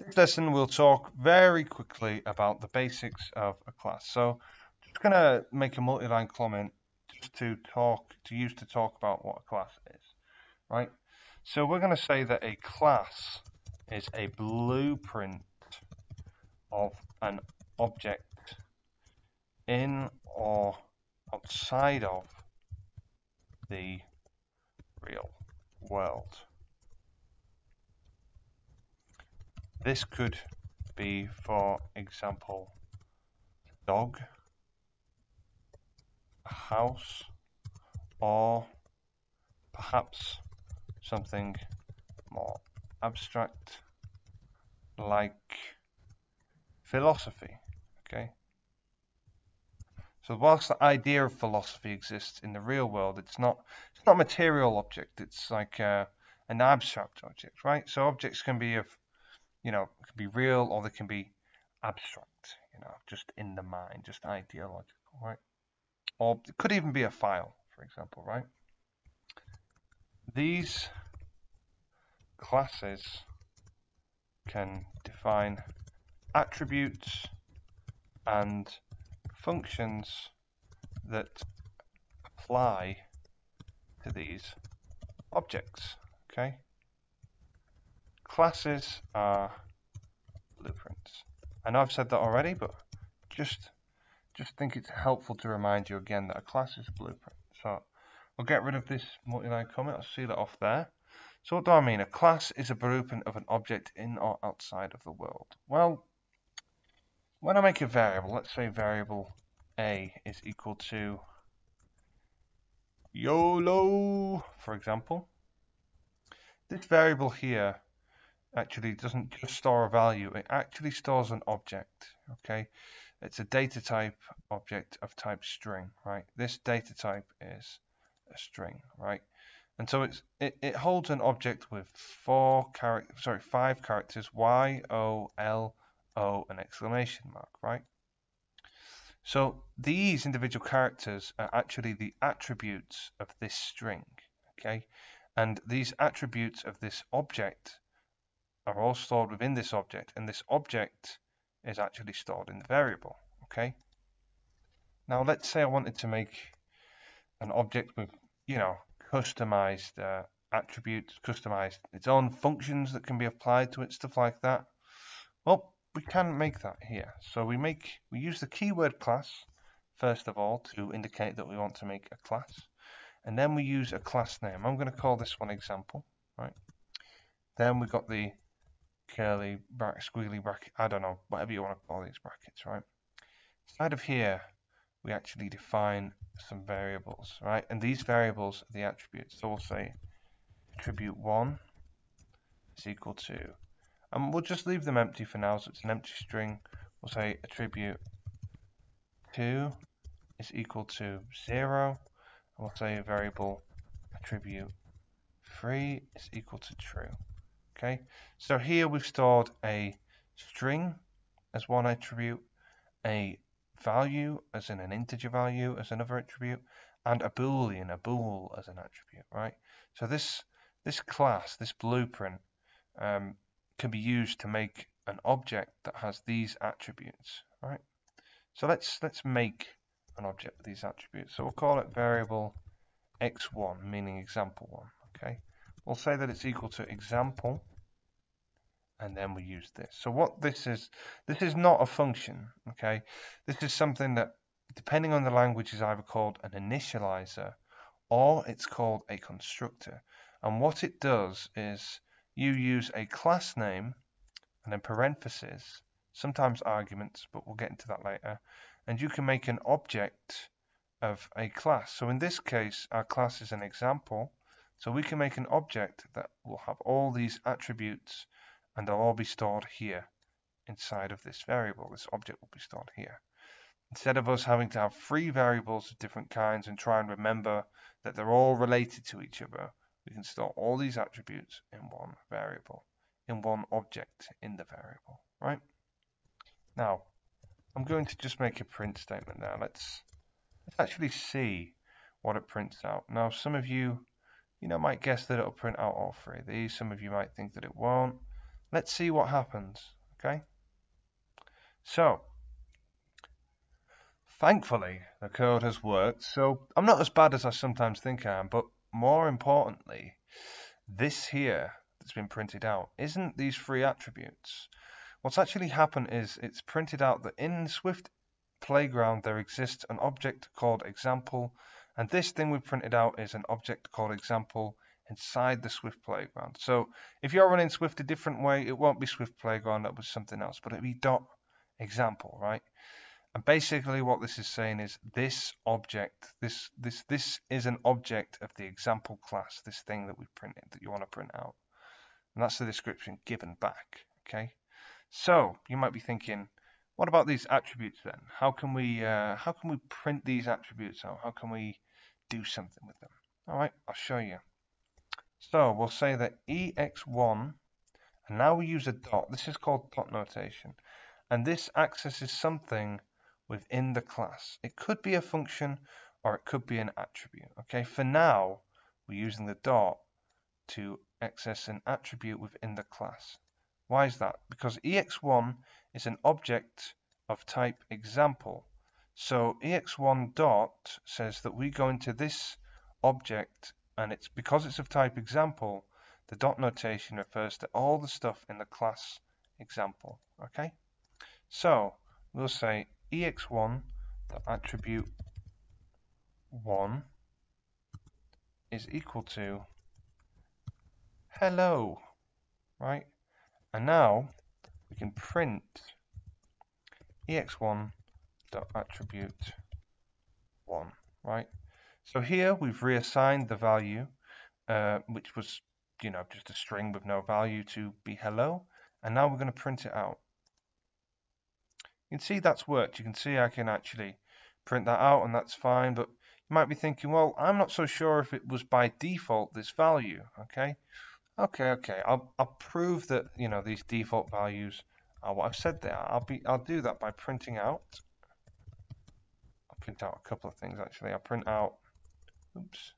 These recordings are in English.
This lesson we'll talk very quickly about the basics of a class. So just going to make a multi-line comment just to talk, to use to talk about what a class is, right? So we're going to say that a class is a blueprint of an object in or outside of the real world. This could be, for example, a dog, a house, or perhaps something more abstract like philosophy. Okay. So whilst the idea of philosophy exists in the real world, it's not it's not a material object. It's like uh, an abstract object, right? So objects can be of you know, it can be real or they can be abstract, you know, just in the mind, just ideological, right? Or it could even be a file, for example, right? These classes can define attributes and functions that apply to these objects, okay? Classes are blueprints. I know I've said that already, but just just think it's helpful to remind you again that a class is a blueprint. So we'll get rid of this multi-line comment. I'll seal it off there. So what do I mean? A class is a blueprint of an object in or outside of the world. Well, when I make a variable, let's say variable a is equal to YOLO, for example. This variable here actually doesn't just store a value, it actually stores an object, okay? It's a data type object of type string, right? This data type is a string, right? And so it's it, it holds an object with four character sorry, five characters Y, O, L, O, and exclamation mark, right? So these individual characters are actually the attributes of this string, okay? And these attributes of this object are all stored within this object and this object is actually stored in the variable okay? Now let's say I wanted to make an object with you know customized uh, attributes customized its own functions that can be applied to it stuff like that. Well we can make that here. So we make we use the keyword class first of all to indicate that we want to make a class. And then we use a class name. I'm going to call this one example right? Then we've got the curly bracket, squiggly bracket, I don't know, whatever you want to call these brackets, right? Inside of here, we actually define some variables, right? And these variables are the attributes. So we'll say attribute 1 is equal to, and we'll just leave them empty for now, so it's an empty string. We'll say attribute 2 is equal to 0, and we'll say variable attribute 3 is equal to true. Okay, so here we've stored a string as one attribute, a value as in an integer value as another attribute, and a boolean, a bool as an attribute, right? So this this class, this blueprint, um, can be used to make an object that has these attributes, right? So let's let's make an object with these attributes. So we'll call it variable ex1, meaning example one. Okay, we'll say that it's equal to example and then we use this. So what this is, this is not a function, okay? This is something that, depending on the language, is either called an initializer or it's called a constructor. And what it does is you use a class name and then parentheses, sometimes arguments, but we'll get into that later, and you can make an object of a class. So in this case, our class is an example, so we can make an object that will have all these attributes and they'll all be stored here inside of this variable. This object will be stored here. Instead of us having to have three variables of different kinds and try and remember that they're all related to each other, we can store all these attributes in one variable, in one object in the variable, right? Now, I'm going to just make a print statement now. Let's, let's actually see what it prints out. Now, some of you, you know, might guess that it'll print out all three of these. Some of you might think that it won't. Let's see what happens, okay? So, thankfully, the code has worked, so I'm not as bad as I sometimes think I am, but more importantly, this here that's been printed out isn't these three attributes. What's actually happened is it's printed out that in Swift Playground there exists an object called example, and this thing we printed out is an object called example inside the Swift Playground. So if you're running Swift a different way, it won't be Swift Playground, that was something else, but it'll be dot example, right? And basically what this is saying is this object, this this this is an object of the example class, this thing that we printed that you want to print out. And that's the description given back, okay? So you might be thinking, what about these attributes then? How can we uh, how can we print these attributes out? How can we do something with them? All right, I'll show you. So we'll say that ex1, and now we use a dot. This is called dot notation. And this accesses something within the class. It could be a function or it could be an attribute. Okay, for now, we're using the dot to access an attribute within the class. Why is that? Because ex1 is an object of type example. So ex1 dot says that we go into this object and it's because it's of type example, the dot notation refers to all the stuff in the class example. Okay? So we'll say ex1 the attribute 1 is equal to hello right and now we can print ex1 dot attribute 1 right so here we've reassigned the value uh, which was you know just a string with no value to be hello and now we're going to print it out you can see that's worked. You can see I can actually print that out and that's fine. But you might be thinking, well, I'm not so sure if it was by default this value. Okay. Okay. Okay. I'll, I'll prove that, you know, these default values are what I've said there. I'll be, I'll do that by printing out. Print out a couple of things actually. I'll print out, oops.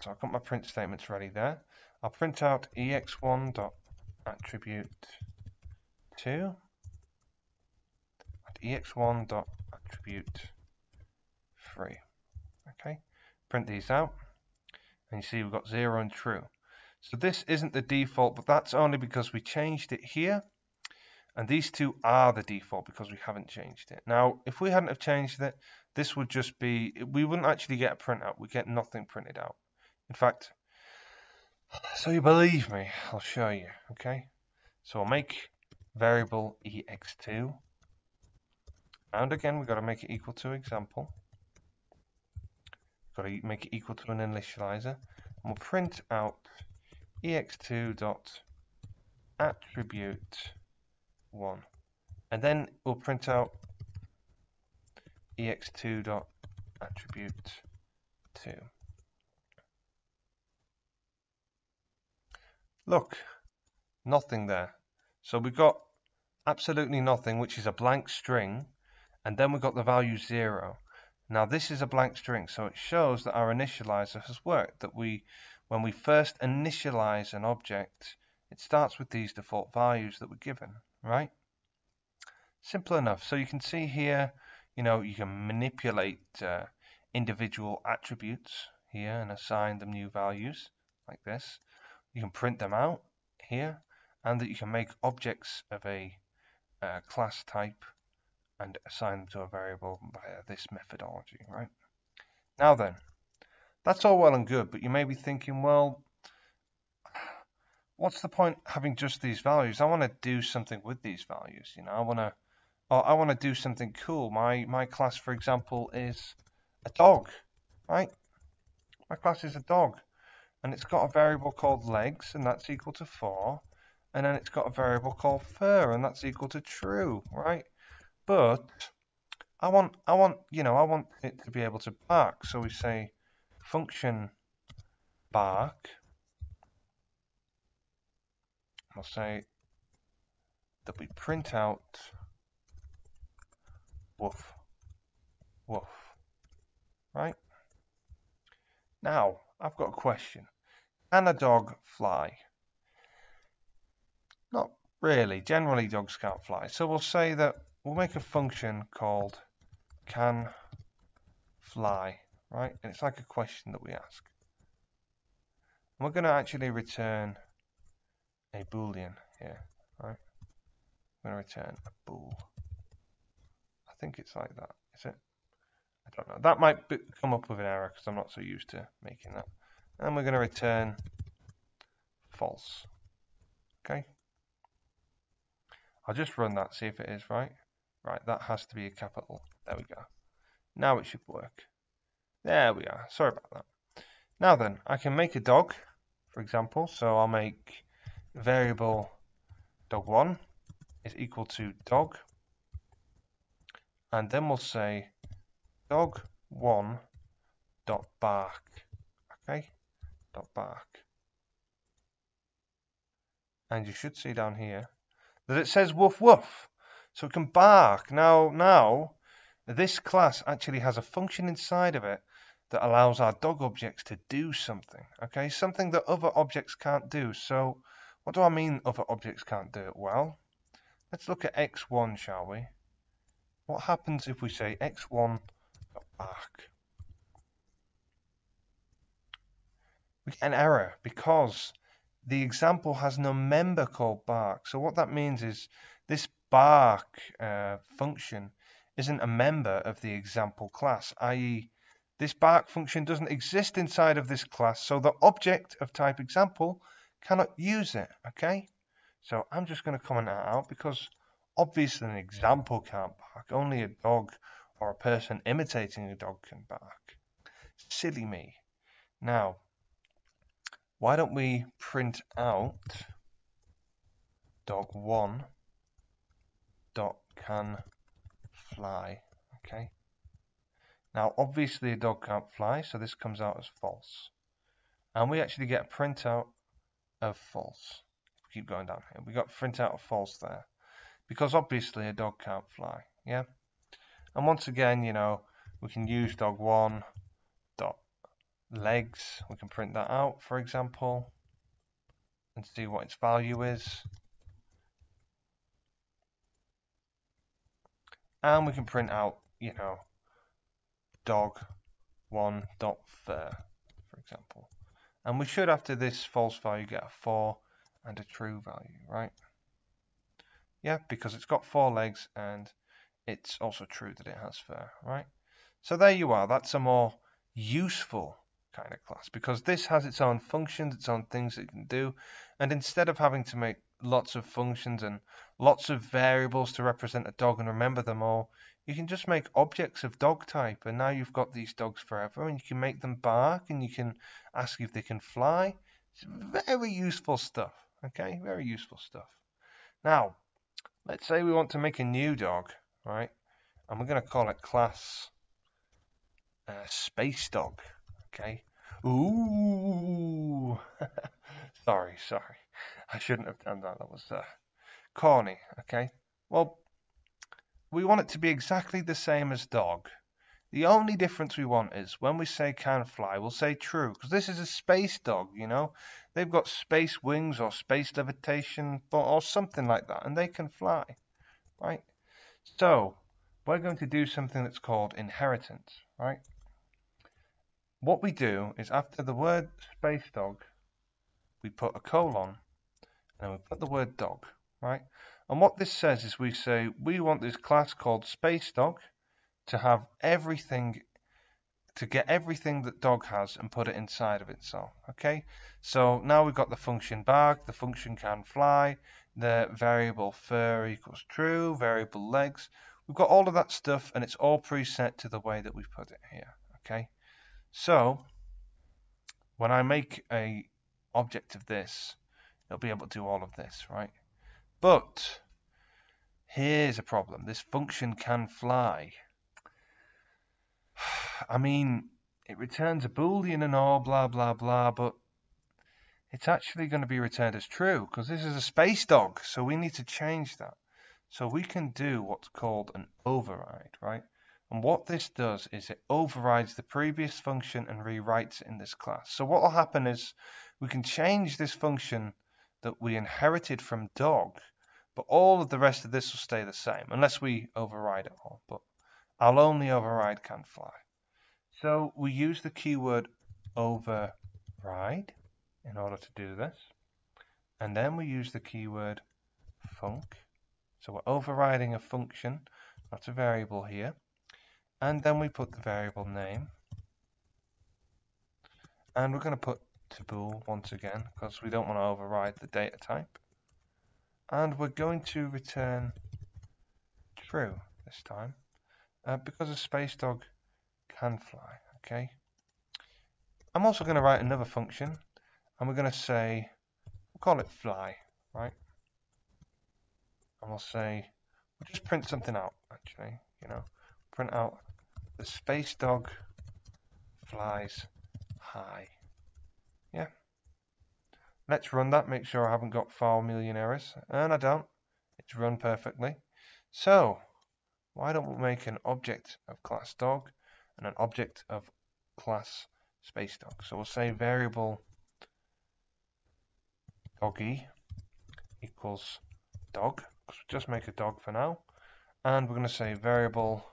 So I've got my print statements ready there. I'll print out ex1 dot attribute 2 and ex1 dot attribute 3 okay print these out and you see we've got 0 and true so this isn't the default but that's only because we changed it here and these two are the default because we haven't changed it. Now if we hadn't have changed it this would just be we wouldn't actually get a printout. We get nothing printed out. In fact so you believe me I'll show you okay? So I'll make variable ex2 and again we've got to make it equal to example. Got to make it equal to an initializer. And we'll print out ex2 dot attribute 1 and then we'll print out ex2 dot attribute 2 look nothing there. So we've got absolutely nothing, which is a blank string, and then we've got the value 0. Now this is a blank string, so it shows that our initializer has worked, that we, when we first initialize an object, it starts with these default values that were given, right? Simple enough. So you can see here, you know, you can manipulate uh, individual attributes here and assign them new values like this. You can print them out here and that you can make objects of a uh, class type and assign them to a variable via this methodology, right? Now then, that's all well and good, but you may be thinking, well, what's the point having just these values? I want to do something with these values, you know, I want to, oh, I want to do something cool. My, my class, for example, is a dog, right? My class is a dog, and it's got a variable called legs, and that's equal to 4, and then it's got a variable called fur, and that's equal to true, right? But I want, I want, you know, I want it to be able to bark. So we say function bark. I'll say that we print out woof, woof, right? Now, I've got a question. Can a dog fly? Not really, generally dogs can't fly. So we'll say that we'll make a function called can fly, right? And it's like a question that we ask. And we're going to actually return a boolean here, right? I'm going to return a bool. I think it's like that, is it? I don't know. That might be, come up with an error because I'm not so used to making that. And we're going to return false. Okay. I'll just run that, see if it is right. Right, that has to be a capital. There we go. Now it should work. There we are. Sorry about that. Now then, I can make a dog, for example. So I'll make variable dog1 is equal to dog. And then we'll say dog1 dot bark. Okay, dot bark. And you should see down here that it says woof woof. So it can bark. Now, now, this class actually has a function inside of it that allows our dog objects to do something. Okay, something that other objects can't do. So what do I mean other objects can't do it? Well, let's look at ex1, shall we? What happens if we say ex1 bark? We get an error because the example has no member called bark. So what that means is this bark uh, function isn't a member of the example class, i.e. this bark function doesn't exist inside of this class, so the object of type example cannot use it, okay? So I'm just going to comment that out because obviously an example can't bark, only a dog or a person imitating a dog can bark. Silly me. Now, why don't we print out dog1 dot can fly okay now obviously a dog can't fly so this comes out as false and we actually get a printout of false. Keep going down here. We got print out of false there. Because obviously a dog can't fly yeah? And once again you know we can use dog1 dot legs. We can print that out for example and see what its value is. And we can print out you know dog one dot fur for example and we should after this false value get a 4 and a true value right? Yeah because it's got four legs and it's also true that it has fur right? So there you are. That's a more useful kind of class because this has its own functions, its own things it can do, and instead of having to make lots of functions and lots of variables to represent a dog and remember them all, you can just make objects of dog type and now you've got these dogs forever and you can make them bark and you can ask if they can fly. It's very useful stuff, okay? Very useful stuff. Now, let's say we want to make a new dog, right? And we're going to call it class uh, space dog, okay? Ooh. sorry, sorry. I shouldn't have done that. That was uh, corny. Okay. Well, we want it to be exactly the same as dog. The only difference we want is when we say can fly, we'll say true because this is a space dog. You know, they've got space wings or space levitation or something like that, and they can fly, right? So we're going to do something that's called inheritance, right? what we do is after the word space dog, we put a colon and we put the word dog, right? And what this says is we say we want this class called space dog to have everything to get everything that dog has and put it inside of itself okay? So now we've got the function bark the function can fly the variable fur equals true variable legs. We've got all of that stuff and it's all preset to the way that we've put it here okay? So when I make a object of this, it'll be able to do all of this, right? But here's a problem. This function can fly. I mean, it returns a boolean and all, blah, blah, blah, but it's actually going to be returned as true because this is a space dog, so we need to change that. So we can do what's called an override, right? And what this does is it overrides the previous function and rewrites it in this class. So what will happen is we can change this function that we inherited from dog But all of the rest of this will stay the same, unless we override it all. But I'll only override can fly. So we use the keyword override in order to do this. And then we use the keyword func. So we're overriding a function, not a variable here. And then we put the variable name. And we're going to put to bool once again because we don't want to override the data type. And we're going to return true this time uh, because a space dog can fly. Okay. I'm also going to write another function and we're going to say, we'll call it fly, right? And we'll say, we'll just print something out actually, you know, print out the space dog flies high. Yeah. Let's run that, make sure I haven't got 4 million errors. And I don't. It's run perfectly. So, why don't we make an object of class dog and an object of class space dog. So we'll say variable doggy equals dog, because we just make a dog for now. And we're going to say variable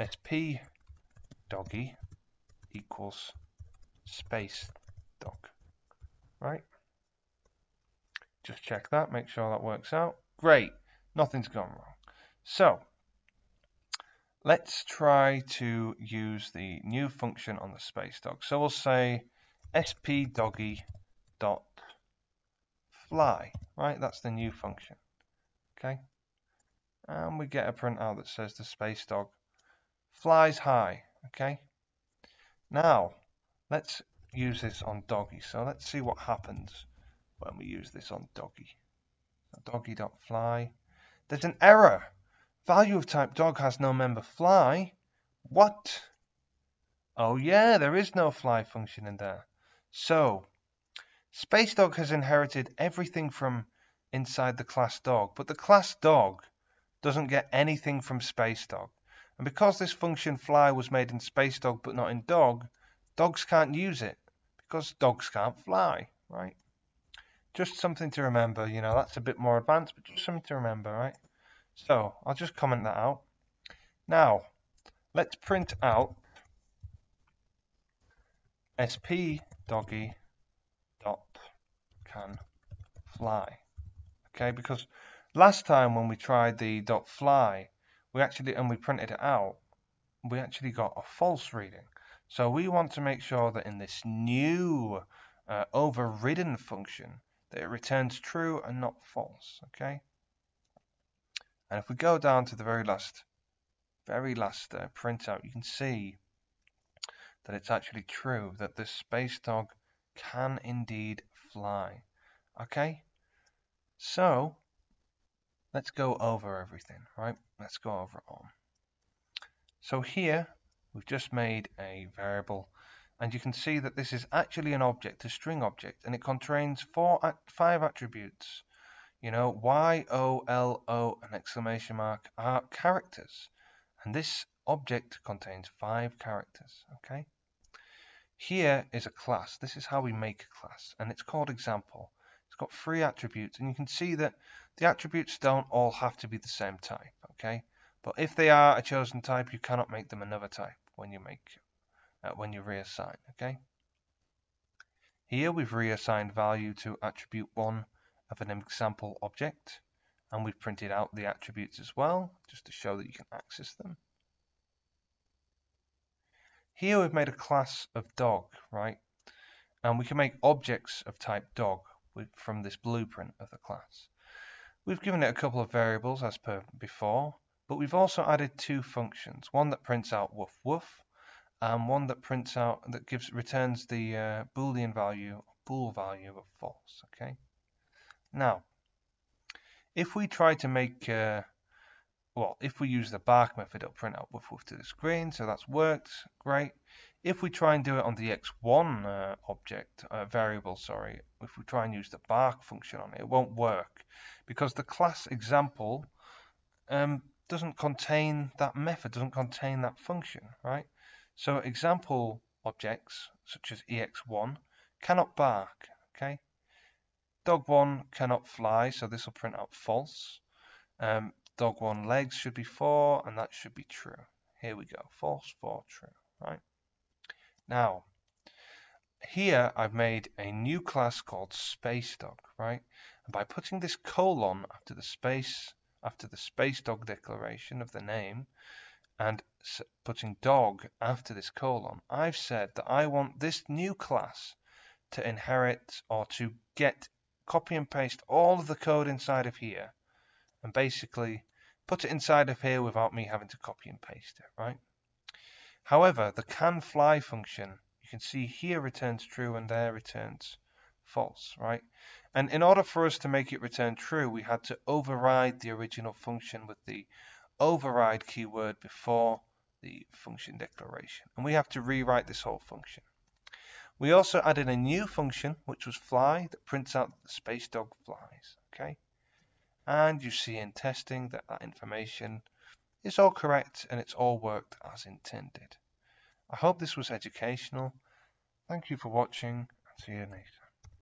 sp doggy equals space Right? Just check that, make sure that works out. Great, nothing's gone wrong. So, let's try to use the new function on the space dog. So we'll say sp doggy dot fly, right? That's the new function, okay? And we get a printout that says the space dog flies high, okay? Now, let's use this on doggy. So let's see what happens when we use this on doggy. Doggy.fly. There's an error. Value of type dog has no member fly. What? Oh yeah, there is no fly function in there. So, Space Dog has inherited everything from inside the class dog, but the class dog doesn't get anything from Space Dog. And because this function fly was made in Space Dog but not in dog, dogs can't use it because dogs can't fly, right? Just something to remember, you know, that's a bit more advanced, but just something to remember, right? So I'll just comment that out. Now, let's print out sp doggy dot can fly. Okay, because last time when we tried the dot fly, we actually and we printed it out, we actually got a false reading. So we want to make sure that in this new uh, overridden function that it returns true and not false. Okay. And if we go down to the very last, very last uh, printout, you can see that it's actually true that this space dog can indeed fly. Okay, so let's go over everything, right? Let's go over it all. So here we've just made a variable and you can see that this is actually an object, a string object, and it contains four, five attributes you know, Y, O, L, O, and exclamation mark are characters. And this object contains five characters, okay? Here is a class. This is how we make a class, and it's called example. It's got three attributes, and you can see that the attributes don't all have to be the same type, okay? But if they are a chosen type, you cannot make them another type when you make uh, when you reassign, okay? Here we've reassigned value to attribute 1 of an example object and we've printed out the attributes as well just to show that you can access them. Here we've made a class of dog, right? And we can make objects of type dog with, from this blueprint of the class. We've given it a couple of variables as per before, but we've also added two functions, one that prints out woof woof and one that prints out that gives returns the uh, boolean value bool value of false, okay? Now, if we try to make, uh, well, if we use the bark method, it'll print out woof woof to the screen, so that's worked, great. If we try and do it on the ex1 uh, object, uh, variable, sorry, if we try and use the bark function on it, it won't work because the class example um, doesn't contain that method, doesn't contain that function, right? So example objects, such as ex1, cannot bark, okay? Dog 1 cannot fly, so this will print out false. Um, dog 1 legs should be 4, and that should be true. Here we go, false, 4, true, right? Now, here I've made a new class called space dog, right? And by putting this colon after the space, after the space dog declaration of the name, and putting dog after this colon, I've said that I want this new class to inherit or to get copy and paste all of the code inside of here and basically put it inside of here without me having to copy and paste it, right? However, the can fly function, you can see here returns true and there returns false, right? And in order for us to make it return true, we had to override the original function with the override keyword before the function declaration. And we have to rewrite this whole function. We also added a new function, which was fly, that prints out that the space dog flies. Okay, And you see in testing that that information is all correct and it's all worked as intended. I hope this was educational. Thank you for watching and see you next.